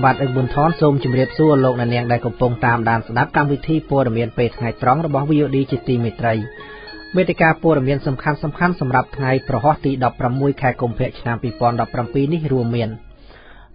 ខ្ញុំបាទអឹកប៊ុនថនសូមជម្រាបសួរលោកអ្នកនាងដែលកំពុងតាមដានស្ដាប់កម្មវិធីព័ត៌មានពេលថ្ងៃត្រង់របស់ VOD ជាទីមេត្រីវេទិកាព័ត៌មានសំខាន់សំខាន់សម្រាប់ថ្ងៃប្រហ័សទី16ខែកុម្ភៈឆ្នាំ2017នេះរួមមាន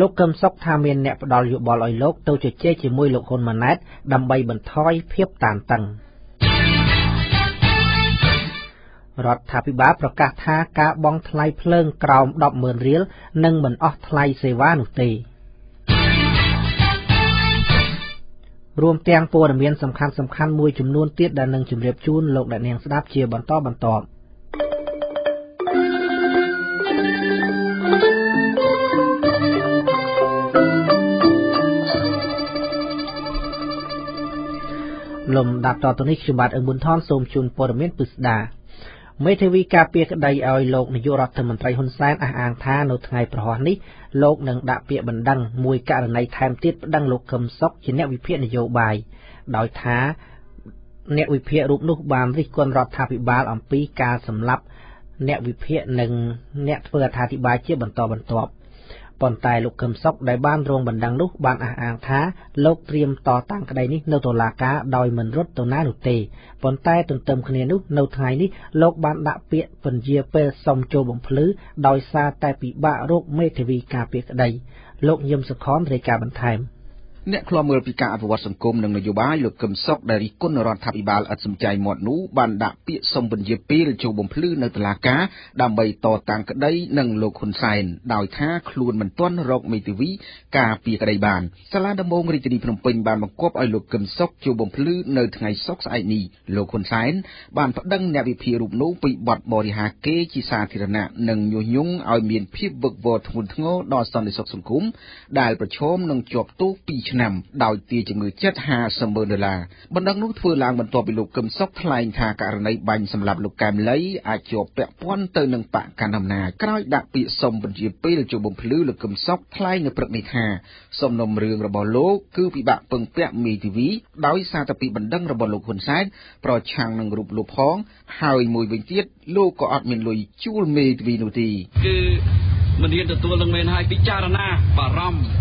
លោកកឹមសុខថាមានអ្នកផ្ដល់យោបល់ឲ្យលោកទៅជជែកជាមួយលោកហ៊ុនម៉ាណែតដើម្បីបន្ថយភាពតានតឹងរដ្ឋាភិបាលប្រកាសថាការបង់ថ្លៃភ្លើងក្រោម100000រៀលនឹងមិនអស់ថ្លៃសេវានោះទេ រួមទាំងព័ត៌មានសំខាន់សំខាន់មួយចំនួនទៀតដែលនឹងជម្រាបជូនលោកអ្នកនាងស្ដាប់ជាបន្តបន្ទាប់លំដាប់តទៅនេះខ្ញុំបាទអឹងប៊ុនថនសូមជូនព័ត៌មានពិស្ដា មេធាវីការពារក្តីឲ្យលោកនាយករដ្ឋមន្ត្រីហ៊ុនសែនអះអាងថានៅថ្ងៃប្រហ័សនេះលោកនឹងដាក់ពាក្យបណ្ដឹងមួយករណីថែមទៀតប្តឹងលោកកឹមសុខជាអ្នកវិភាគនយោបាយដោយថាអ្នកវិភាគរូបនោះបានរិះគន់រដ្ឋាភិបាលអំពីការសម្លាប់អ្នកវិភាគនិងអ្នកធ្វើអត្ថាធិប្បាយជាបន្តបន្ទាប់ ប៉ុន្តែលោកកឹមសុខដែលបានរងបណ្ដឹងនោះបានអះអាងថាលោកត្រៀមតតាំងក្តីនេះនៅតុលាការដោយមិនរត់ទៅណានោះទេប៉ុន្តែទន្ទឹមគ្នានោះនៅថ្ងៃនេះលោកបានដាក់ពាក្យពន្យាពេលសុំចូលបំភ្លឺដោយសារតែពិបាករកមេធាវីការពារក្តីលោកញឹមសុខនរាយការណ៍បន្ថែម។ អ្នកខ្លាំមើលពីការអភិវឌ្ឍសង្គមនិងនយោបាយលោកកឹមសុខដែលរិះគន់រដ្ឋាភិបាលឥតសំចៃមាត់នោះបានដាក់ពាក្យសុំពន្យាពេលចូលបំភ្លឺនៅតុលាការដើម្បីតតាំងក្តីនឹងលោកហ៊ុនសែនដោយថាខ្លួនមិនទាន់រកមេធាវីការពារក្តីបានសាលាដំបងរាជធានីភ្នំពេញបានបង្គាប់ឲ្យលោកកឹមសុខចូលបំភ្លឺនៅថ្ងៃសុក្រស្អែកនេះលោកហ៊ុនសែនបានប្តឹងអ្នកវិភាគរូបនោះពីបទបរិហាគេជាសាធារណៈនិងញុះញង់ឲ្យមានភាពវឹកវរធ្ងន់ធ្ងរដល់សន្តិសុខសង្គមដែលប្រឈមនឹងជាប់ទោស2ឆ្នាំដោយទារជំងឺចិត្ត50ម៉ឺនដុល្លារបណ្ដឹងនោះធ្វើឡើងបន្ទាប់ពីលោកកឹមសុខថ្លែងថាករណីបាញ់សម្លាប់លោកកែមលីអាចជាប់ពាក់ព័ន្ធទៅនឹងបកកណ្ដាលអំណាចក្រោយដាក់ពាក្យសុំបញ្ជាពេលជួបបំភ្លឺលោកកឹមសុខថ្លែងនៅព្រឹកនេះថាសំណុំរឿងរបស់លោកគឺពិបាកពឹងពាក់មេធាវីដោយសារតែពីបណ្ដឹងរបស់លោកហ៊ុនសែនប្រឆាំងនឹងរូបលោកផង ហើយមួយវិញទៀតលោកក៏អត់មានលុយជួលមេធាវីនោះទេគឺមិនហ៊ានទទួលនឹងមែនហើយពិចារណាបារម្ភ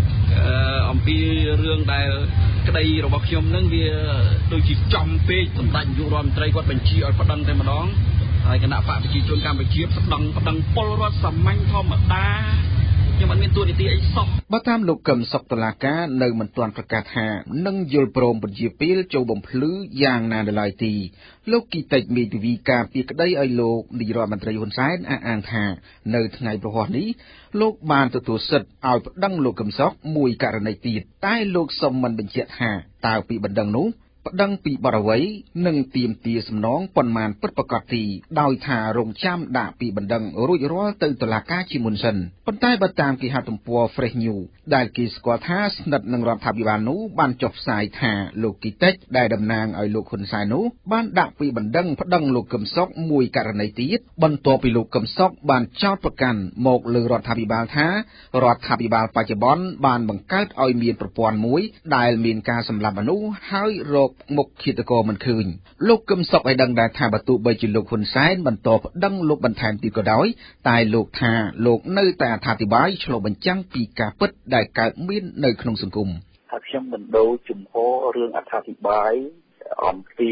អំពីរឿងដែលក្តីរបស់ខ្ញុំនឹងវាដូចជាចំពេកសម្ដេចនាយករដ្ឋមន្ត្រីគាត់បញ្ជាឲ្យប្តឹងតែម្ដងហើយគណៈបកប្រជាជនកម្ពុជាប្តឹងប្តឹងពលរដ្ឋសាមញ្ញធម្មតា ខ្ញុំអត់មានទួនាទីអីសោះបើតាមលោកកឹមសុខតឡាការនៅមិនទាន់ប្រកាសថានឹងយល់ព្រមពជាពេលចូលបំភ្លឺយ៉ាងណាដល់ឡើយទីលោកគីតិចមេធាវីការពីក្តីឲ្យលោកនាយរដ្ឋមន្ត្រីហ៊ុនសែនអះអាងថា នៅថ្ងៃប្រហ័សនេះលោកបានទទួលសិទ្ធិឲ្យប្តឹងលោកកឹមសុខមួយករណីទៀតតែលោកសុំមិនបញ្ជាក់ថាតើពីបណ្ដឹងនោះ ប្តឹងពីបរិវ័យនិងទៀមទាសំណងប៉ុន្មានពិតប្រកបទីដោយថារងចាំដាក់ពីបណ្ដឹងរួចរាល់ទៅតុលាការជាមុនសិនប៉ុន្តែបើតាមគេហទំព័រ Fresh News ដែលគេស្គាល់ថាស្និទ្ធនឹងរដ្ឋាភិបាលនោះបានចុះផ្សាយថាលោកគីតិចដែលតំណាងឲ្យលោកហ៊ុនសែននោះបានដាក់ពីបណ្ដឹងប្តឹងលោកកឹមសុខមួយករណីទៀតបន្ទាប់ពីលោកកឹមសុខបានចោទប្រកាន់មកលើរដ្ឋាភិបាលថារដ្ឋាភិបាលបច្ចុប្បន្នបានបង្កើតឲ្យមានប្រព័ន្ធមួយដែលមានការសម្លាប់មនុស្សហើយរកមុខឃាតករមិនឃើញលោកកឹមសុខឲ្យដឹងដែរថាបើទោះបីជាលោកហ៊ុនសែនបន្តប្តឹងលោកបន្ថែមទៀតក៏ដោយតែលោកថាលោកនៅតែអធិប្បាយឆ្លុះបញ្ចាំងពីការពិតដែលកើតមាននៅក្នុងសង្គមថាខ្ញុំមិនដូរជំហររឿងអធិប្បាយអំពី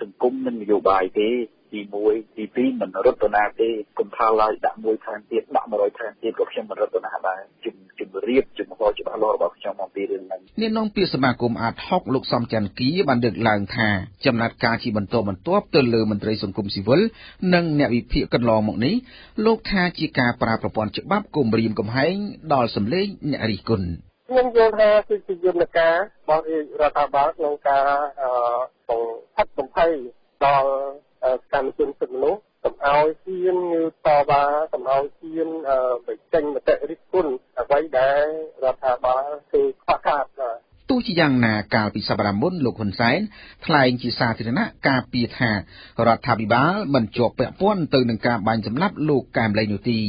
សង្គមនិងនយោបាយទេ ទី1ទី2មិនរត់ទៅណាទេគុំថាឡើយដាក់មួយថែមទៀតដាក់100ថែមទៀតក៏ខ្ញុំមិនរត់ទៅណាដែរជំជំរាបជំហរច្បាស់លាស់របស់ខ្ញុំអំពីរឿងនេះនាយនាំពាក្យសមាគមអាត6លោកសំច័ន្ទគីបានលើកឡើងថាចំណាត់ការជាបន្តបន្ទាប់ទៅលើមន្ត្រីសង្គមស៊ីវិលនិងអ្នកវិភាគកន្លងមកនេះលោកថាជាការប្រើប្រព័ន្ធច្បាប់គំរាមកំហែងដល់សម្លេងអ្នករិះគន់ខ្ញុំយល់ថាគឺជាយន្តការរបស់រដ្ឋាភិបាលក្នុងការបង្ខិតបំភ័យដល់ កម្មជនសិទ្ធិមនុស្សកុំឲ្យហ៊ានងើបតវ៉ាកុំឲ្យហ៊ានបញ្ចេញមតិរិះគន់អ្វីដែលរដ្ឋាភិបាលធ្វើខ្វះខាតទោះជាយ៉ាងណាកាលពីសប្តាហ៍មុនលោកហ៊ុនសែនថ្លែងជាសាធារណៈការពីថារដ្ឋាភិបាលមិនជាប់ពាក់ព័ន្ធទៅនឹងការបាញ់សម្លាប់លោកកែមលីនោះទី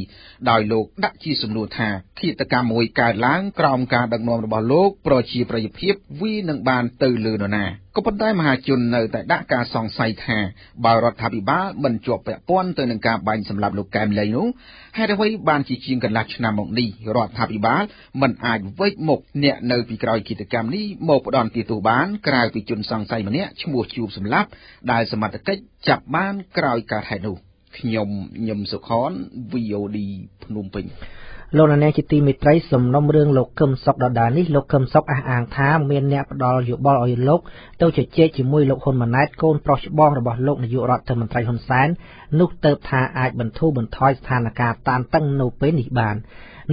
ដោយលោកដាក់ជាសំណួរថាឃាតកម្មមួយកើតឡើងក្រោមការដឹកនាំរបស់លោកប្រជាប្រិយភាពវានឹងបានទៅលើនរណា ក៏ប៉ុន្តែមហាជននៅតែដាក់ការសង្ស័យថាបើរដ្ឋាភិបាលមិនជាប់ពាក់ព័ន្ធទៅនឹងការបាញ់សម្លាប់លោកកែមលីនោះហេតុអ្វីបានជាជាងកន្លះឆ្នាំមកនេះរដ្ឋាភិបាលមិនអាចវេចមុខអ្នកនៅពីក្រោយគិតកម្មនេះមកផ្ដន់ទាទោសបានក្រៅពីជនសង្ស័យម្នាក់ឈ្មោះជួបសម្លាប់ដែលសមត្ថកិច្ចចាប់បានក្រោយការហេតុនោះខ្ញុំញឹមសុខន VOD ភ្នំពេញ លោកនាងជាទីមេត្រីសំណុំរឿងលោកកឹមសុខដដានេះលោកកឹមសុខអះអាងថាមានអ្នកផ្ដល់យោបល់ឲ្យលោកទៅជជែកជាមួយលោកហ៊ុនម៉ាណែតកូនប្រុសច្បងរបស់លោកនាយករដ្ឋមន្ត្រីហ៊ុនសែននោះទៅថាអាចបន្ធូរបន្ថយស្ថានភាពតានតឹងនៅពេលនេះបាន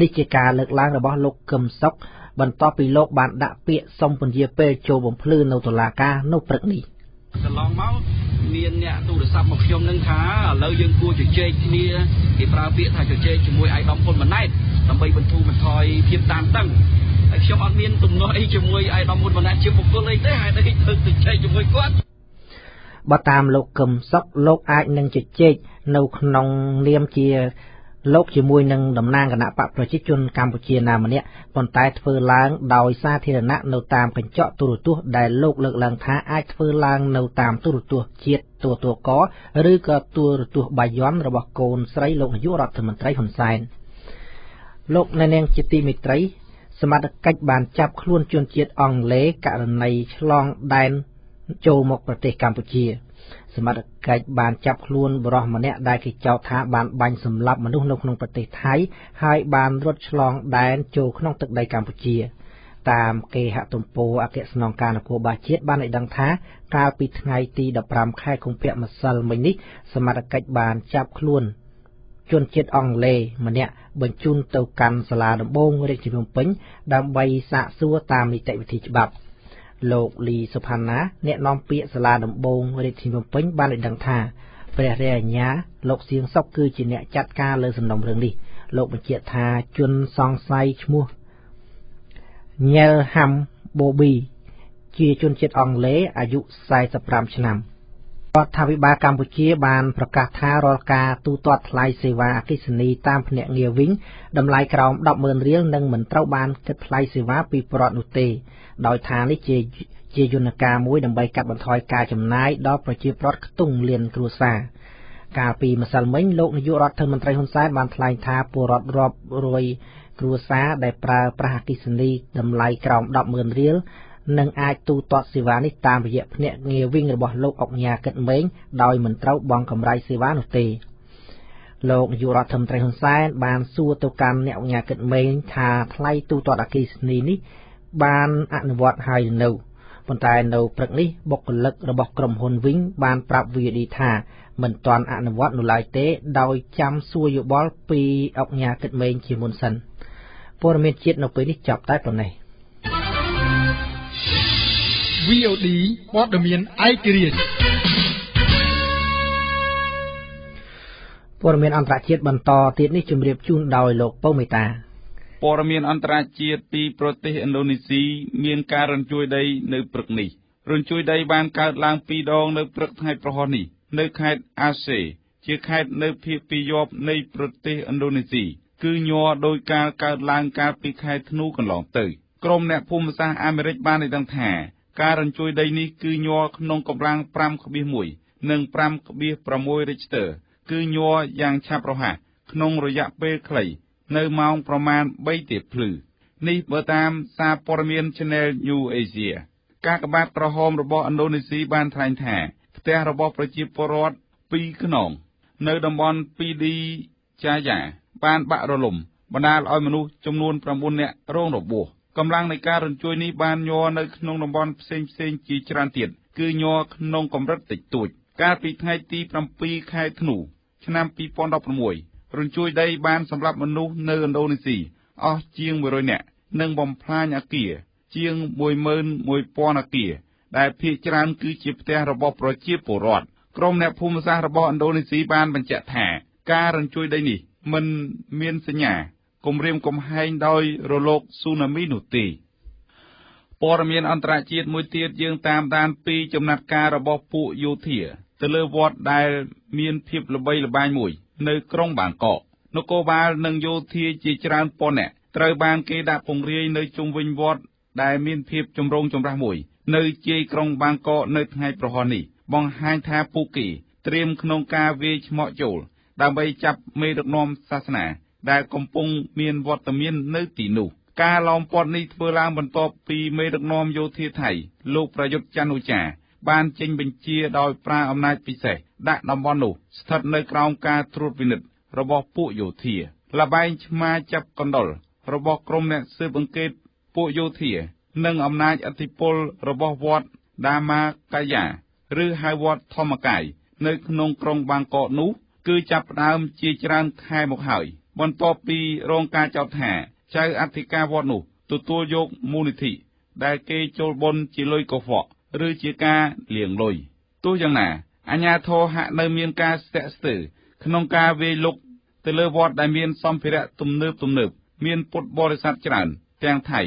នេះជាការលើកឡើងរបស់លោកកឹមសុខបន្ទាប់ពីលោកបានដាក់ពាក្យសុំពន្យាពេលចូលបំភ្លឺនៅតុលាការនៅព្រឹកនេះកន្លងមក មានអ្នកទូរស័ព្ទមកខ្ញុំនឹងថាឥឡូវយើងគួរជជែកគ្នាគេប្រើពាក្យថាជជែកជាមួយអាយដាមហ៊ុនម៉ាណែតដើម្បីបន្ធូរបន្ថយភាពតានតឹងហើយខ្ញុំអត់មានទំនាស់អីជាមួយអាយដាមហ៊ុនម៉ាណែតជាបុគ្គលអីទេហើយទៅទៅជជែកជាមួយគាត់បើតាមលោកកឹមសុខលោកអាចនឹងជជែកនៅក្នុងនាមជា លោកជាមួយនឹងតំណាងគណៈបកប្រជាជនកម្ពុជាណាម្នាក់ប៉ុន្តែធ្វើឡើងដោយសាធារណៈនៅតាមកញ្ចក់ទូរទស្សន៍ដែលលោកលើកឡើងថាអាចធ្វើឡើងនៅតាមទូរទស្សន៍ជាតិទូរទស្សន៍កឬក៏ទូរទស្សន៍បាយ័នរបស់កូនស្រីលោកនាយករដ្ឋមន្ត្រីហ៊ុនសែនលោកអ្នកនាងជាទីមេត្រី សមត្ថកិច្ចបានចាប់ខ្លួនជនជាតិអង់គ្លេសករណីឆ្លងដែនចូលមកប្រទេសកម្ពុជា សមត្ថកិច្ចបានចាប់ខ្លួនបរិះម្នាក់ដែលគេចោទថាបានបាញ់សម្លាប់មនុស្សនៅក្នុងប្រទេសថៃហើយបានរត់ឆ្លងដែនចូលក្នុងទឹកដីកម្ពុជាតាមគេហទំព័រអគ្គស្នងការនគរបាលជាតិបានឲ្យដឹងថាកាលពីថ្ងៃទី15ខែកុម្ភៈម្សិលមិញនេះសមត្ថកិច្ចបានចាប់ខ្លួនជនជាតិអង់គ្លេសម្នាក់បញ្ជូនទៅកាន់សាលាដំបងរាជធានីភ្នំពេញដើម្បីសាកសួរតាមនីតិវិធីច្បាប់ លោកលីសុផាណាអ្នកនាំពាក្យសាលាដំបងរាជធានីភ្នំពេញបានឲ្យដឹងថាព្រះរាជអាជ្ញាលោកសៀងសុកគឺជាអ្នកចាត់ការលើសំណុំរឿងនេះលោកបញ្ជាក់ថាជនសង្ស័យឈ្មោះញ៉ែលហាំបូប៊ីជាជនជាតិអង់គ្លេសអាយុ45ឆ្នាំរដ្ឋាភិបាលកម្ពុជាបានប្រកាសថារាល់ការទូទាត់ថ្លៃសេវាអគ្គិសនីតាមភ្នាក់ងារវិញតម្លៃក្រោម100000រៀលនឹងមិនត្រូវបានគិតថ្លៃសេវាពីប្រដ្ឋនោះទេ ដោយថានេះជាជាយន្តការមួយដើម្បីកាត់បន្ថយការចំណាយដល់ប្រជាពលរដ្ឋខ្ទង់លានគ្រួសារកាលពីម្សិលមិញលោកនាយករដ្ឋមន្ត្រីហ៊ុនសែនបានថ្លែងថាពលរដ្ឋរាប់រយគ្រួសារដែលប្រើប្រាស់អគ្គិសនីតម្លៃក្រោម100000រៀលនឹងអាចទូទាត់សេវានេះតាមរយៈភ្នាក់ងារវិញរបស់លោកអុកញ៉ាគិតម៉េងដោយមិនត្រូវបង់កម្រៃសេវានោះទេលោកនាយករដ្ឋមន្ត្រីហ៊ុនសែនបានសួរទៅកាន់អ្នកអុកញ៉ាគិតម៉េងថាថ្លៃទូទាត់អគ្គិសនីនេះ បានអនុវត្តហើយនៅប៉ុន្តែនៅព្រឹកនេះបុគ្គលិករបស់ក្រុមហ៊ុនវិញបានប្រាប់ VD ថាមិនទាន់អនុវត្តនោះឡើយទេដោយចាំសួរយោបល់ពីអុកញ៉ាគិតម៉េងជាមុនសិនព័ត៌មានជាតិនៅពេលនេះចប់តែប៉ុណ្ណេះ VOD ព័ត៌មានឯករាជ្យព័ត៌មានអន្តរជាតិបន្តទៀតនេះជម្រាបជូនដោយលោកពៅមេតា ព័ត៌មានអន្តរជាតិពីប្រទេសឥណ្ឌូនេស៊ីមានការរញ្ជួយដីនៅព្រឹកនេះរញ្ជួយដីបានកើតឡើងពីរដងនៅព្រឹកថ្ងៃប្រហោះនេះនៅខេត្តអាសេ ជាខេត្តនៅភាគពីរយប់នៃប្រទេសឥណ្ឌូនេស៊ីគឺញ័រដោយការកើតឡើងកាលពីខែធ្នូកន្លងទៅក្រុមអ្នកភូមិសាស្ត្រអាមេរិកបានឲ្យដឹងថាការរញ្ជួយដីនេះគឺញ័រក្នុងកម្លាំង5.1និង5.6 Richter គឺញ័រយ៉ាងឆាប់រហ័សក្នុងរយៈពេលខ្លី នៅម៉ោងប្រមាណ3ទៀបភ្លឺនេះបើតាមសារព័ត៌មាន Channel New Asia ការកបាតក្រហមរបស់ឥណ្ឌូនេស៊ីបានថ្លែងថាផ្ទះរបស់ប្រជាពលរដ្ឋ2ខ្នងនៅតំបន់ PD Jaya បានបាក់រលំបណ្ដាលឲ្យមនុស្សចំនួន9នាក់រងរបួសកម្លាំងនៃការរញ្ជួយនេះបានញ័រនៅក្នុងតំបន់ផ្សេងផ្សេងជាច្រើនទៀតគឺញ័រក្នុងកម្រិតតិចតួច កាលពីថ្ងៃទី7ខែធ្នូឆ្នាំ2016 រញ្ជួយដីបានសម្លាប់មនុស្សនៅឥណ្ឌូនេស៊ីអស់ជាង100នាក់និងបំផ្លាញអគារជាង11000អគារដែលភាគច្រើនគឺជាផ្ទះរបស់ប្រជាពលរដ្ឋក្រុមអ្នកភូមិសាស្ត្ររបស់ឥណ្ឌូនេស៊ីបានបញ្ជាក់ថា ការរញ្ជួយដីនេះមិនមានសញ្ញាគំរាមកំហែងដោយរលកស៊ូណាមីនោះទេព័ត៌មានអន្តរជាតិមួយទៀតយើងតាមដានពីចំណាត់ការរបស់ពួកយោធាទៅលើវត្តដែលមានភាពល្បីល្បាញមួយ នៅក្រុងបាងកកនគរបាលនិងយោធាជាច្រើនពាន់នាក់ត្រូវបានគេដាក់ពង្រាយនៅជុំវិញវត្តដែលមានភាពចម្រូងចម្រាសមួយ នៅជាយក្រុងបាងកកនៅថ្ងៃប្រហោះនេះបង្ហាញថាពួកគេត្រៀមក្នុងការវាយឆ្មក់ចូល ដើម្បីចាប់មេដឹកនាំសាសនា ដែលកំពុងមានវត្តមាននៅទីនោះ ការឡោមព័ទ្ធនេះធ្វើឡើងបន្ទាប់ពីមេដឹកនាំយោធាថៃលោកប្រយុទ្ធច័ន្ទអូចា បានចេញបញ្ជាដោយប្រើអំណាចពិសេសដាក់តំបន់នោះស្ថិតនៅក្រោមការត្រួតពិនិត្យរបស់ពួកយោធាលបែងឆ្មាចាប់កណ្ដុររបស់ក្រុមអ្នកស៊ើបអង្កេតពួកយោធា និងអំណាចអធិពលរបស់វត្តដាម៉ាកាយ៉ាឬហៅវត្តធម្មកាយនៅក្នុងក្រុងបាងកកនោះ គឺចាប់ផ្ដើមជាច្រើនខែមកហើយ បន្ទាប់ពីរងការចោទថាចៅអធិការវត្តនោះ ទទួលយកមូលនិធិដែលគេចូលបន់ជាលុយកខ្វក់ ឬជាការលាងលុយទោះយ៉ាងណាអាញាធរហាក់នៅមានការស្ទាក់ស្ទើរក្នុងការវាយលុកទៅលើវត្តដែលមានសម្ភារៈទំនើបទំនើបមានពុទ្ធបរិស័ទច្រើន ទាំងថៃ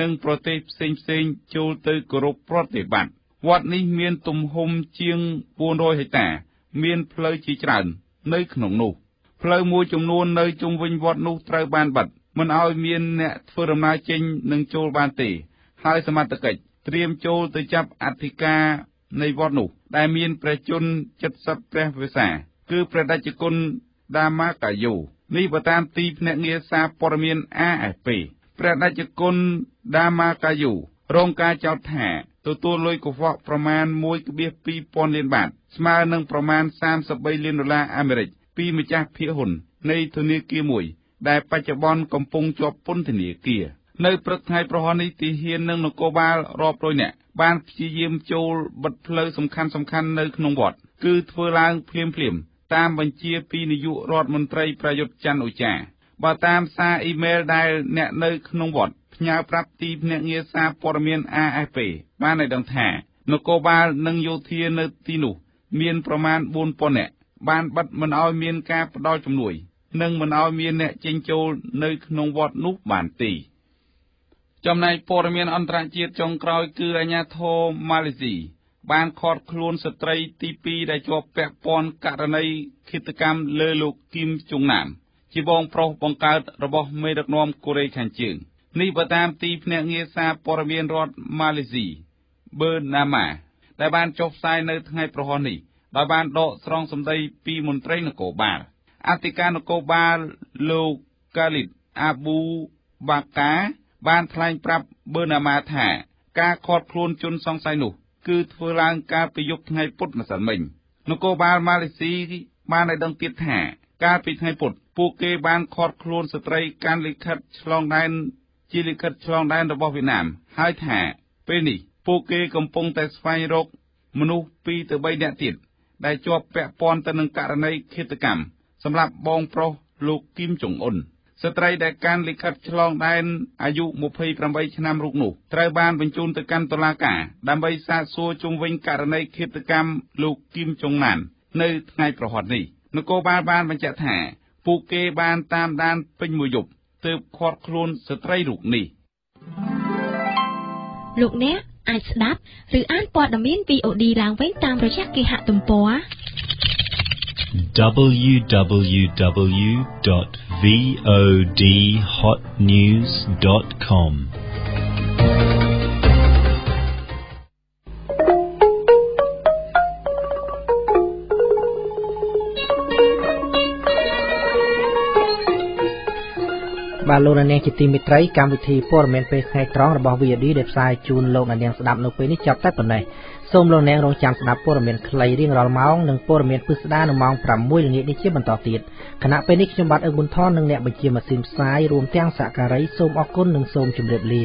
និងប្រទេសផ្សេងផ្សេងចូលទៅគោរពប្រតិបត្តិវត្តនេះមានទំហំជាង400ហិកតា មានផ្លូវជាច្រើន នៅក្នុងនោះផ្លូវមួយចំនួននៅជុំវិញវត្តនោះត្រូវបានបិទមិនឲ្យមានអ្នកធ្វើដំណើរចេញនិងចូលបានទេ ហើយសមត្ថកិច្ច ត្រៀមចូលទៅចាប់អធិការនៃវត្តនោះ ដែលមានព្រះជន្ម70ព្រះវិសា គឺព្រះតេជគុណដាម៉ាកាយូនេះបើតាមទីភ្នាក់ងារសារព័ត៌មាន AFP ព្រះតេជគុណដាម៉ាកាយូរងការចោទថាទទួលលុយកខ្វក់ប្រមាណ1.2000លានបាតស្មើនឹងប្រមាណ33លានដុល្លារអាមេរិកពីម្ចាស់ភាគហ៊ុននៃធនាគារមួយ ដែលបច្ចុប្បន្នកំពុងជាប់ពន្ធនាគារ នៅព្រឹកថ្ងៃប្រហ័ននេះទីហ៊ាននិងនគរបាលរាប់រយនាក់បានព្យាយាមចូលបិទផ្លូវសំខាន់សំខាន់នៅក្នុងវត្ត គឺធ្វើឡើងភ្លាមភ្លាមតាមបញ្ជាពីនាយករដ្ឋមន្ត្រីប្រយុទ្ធច័ន្ទអូចាបើតាមសារអ៊ីមែលដែលអ្នកនៅក្នុងវត្តផ្ញើប្រាប់ទីភ្នាក់ងារសារព័ត៌មាន AFP បានឲ្យដឹងថានគរបាលនិងយោធានៅទីនោះ មានប្រមាណ4000នាក់បានបិទមិនឲ្យមានការផ្ដល់ជំនួយ និងមិនឲ្យមានអ្នកចេញចូលនៅក្នុងវត្តនោះបានទេ ចំណែកព័ត៌មានអន្តរជាតិចុងក្រោយគឺអាញាធរម៉ាឡេស៊ីបានឃាត់ខ្លួនស្ត្រីទី2ដែលជាប់ពាក់ព័ន្ធករណីឃាតកម្មលើលោកគីមជុងណានជាបងប្រុសបង្កើតរបស់មេដឹកនាំកូរ៉េខាងជើងនេះបើតាមទីភ្នាក់ងារសារព័ត៌មានរដ្ឋម៉ាឡេស៊ីបឺណាម៉ាដែលបានចុះផ្សាយនៅថ្ងៃប្រហោះនេះដោយបានដកស្រង់សម្ដីពីមន្ត្រីនគរបាលអធិការនគរបាលលោកកាលីតអាប៊ូបាកា បានថ្លែងប្រាប់បឺណាម៉ាថាការឃាត់ខ្លួនជនសង្ស័យនោះ គឺធ្វើឡើងកាលពីយប់ថ្ងៃពុធម្សិលមិញនគរបាលម៉ាឡេស៊ីបានឲ្យដឹងទៀតថាកាលពីថ្ងៃពុធពួកគេបានឃាត់ខ្លួនស្ត្រីកាន់លិខិតឆ្លងដែនជាលិខិតឆ្លងដែនរបស់វៀតណាមហើយថាពេលនេះពួកគេកំពុងតែស្វែងរកមនុស្ស2ទៅ3នាក់ទៀតដែលជាប់ពាក់ព័ន្ធទៅនឹងករណីឃាតកម្មសម្រាប់បងប្រុសលោកគីមចុងអ៊ុន ស្ត្រីដែលកាន់លិខិតឆ្លងដែនអាយុ28ឆ្នាំរូបនោះត្រូវបានបញ្ជូនទៅកាន់តុលាការដើម្បីសាកសួរជុំវិញករណីឃាតកម្មលោកគីមចុងណាននៅថ្ងៃប្រហ័សនេះនគរបាលបានបញ្ជាក់ថាពួកគេបានតាមដានពេញមួយយប់ទើបឃាត់ខ្លួនស្ត្រីរូបនេះលោកអ្នកអាចស្ដាប់ឬអានព័ត៌មាន VOD ឡើងវិញតាមរយៈគេហទំព័រ www.vodhotnews.com បាទលោកនាងជាទីមេត្រីកម្មវិធីព័ត៌មានពេលថ្ងៃត្រង់របស់ VOD ដែលផ្សាយជូនលោកនាងស្ដាប់នៅពេលនេះចាប់តែប៉ុណ្ណេះ សូមលោកនាងរងចាំស្ដាប់ព័ត៌មានខ្លីរៀងរាល់ម៉ោងនិងព័ត៌មានពិស្ដារនៅម៉ោង6ល្ងាចនេះជាបន្តទៀតខណៈពេលនេះខ្ញុំបាទអឹកប៊ុនថននិងអ្នកបញ្ជាម៉ាស៊ីនផ្សាយរួមទាំងសហការីសូមអរគុណនិងសូមជម្រាបលា